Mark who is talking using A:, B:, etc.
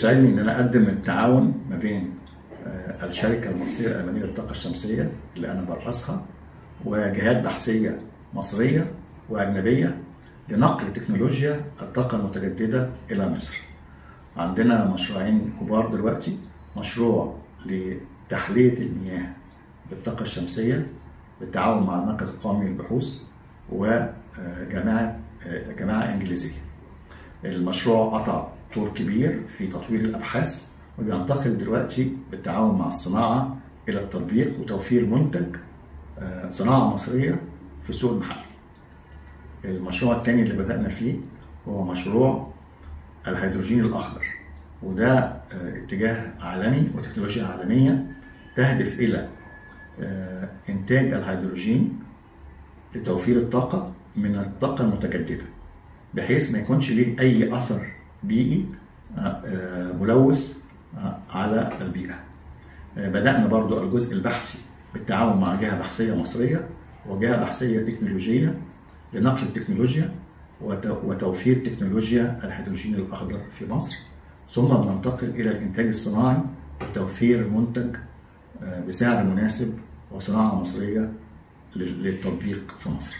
A: يسعدني إن أنا أقدم التعاون ما بين آه، الشركة المصرية الألمانية للطاقة الشمسية اللي أنا برأسها وجهات بحثية مصرية وأجنبية لنقل تكنولوجيا الطاقة المتجددة إلى مصر. عندنا مشروعين كبار دلوقتي مشروع لتحلية المياه بالطاقة الشمسية بالتعاون مع المركز القومي للبحوث وجامعه جامعه إنجليزية. المشروع قطع طور كبير في تطوير الأبحاث وبينتقل دلوقتي بالتعاون مع الصناعة إلى التطبيق وتوفير منتج آه، صناعة مصرية في السوق المحلي. المشروع الثاني اللي بدأنا فيه هو مشروع الهيدروجين الأخضر وده آه، اتجاه عالمي وتكنولوجيا عالمية تهدف إلى آه، إنتاج الهيدروجين لتوفير الطاقة من الطاقة المتجددة بحيث ما يكونش ليه أي أثر بيئي ملوث على البيئة. بدأنا برضو الجزء البحثي بالتعاون مع جهة بحثية مصرية وجهة بحثية تكنولوجية لنقل التكنولوجيا وتوفير تكنولوجيا الهيدروجين الأخضر في مصر ثم بننتقل إلى الإنتاج الصناعي وتوفير منتج بسعر مناسب وصناعة مصرية للتطبيق في مصر.